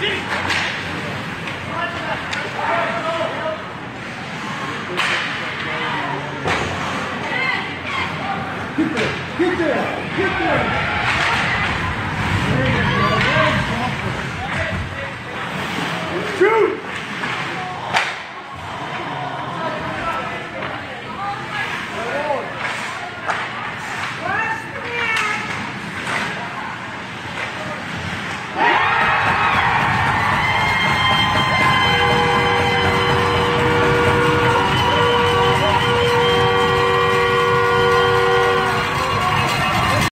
Get there! Get there! Shoot!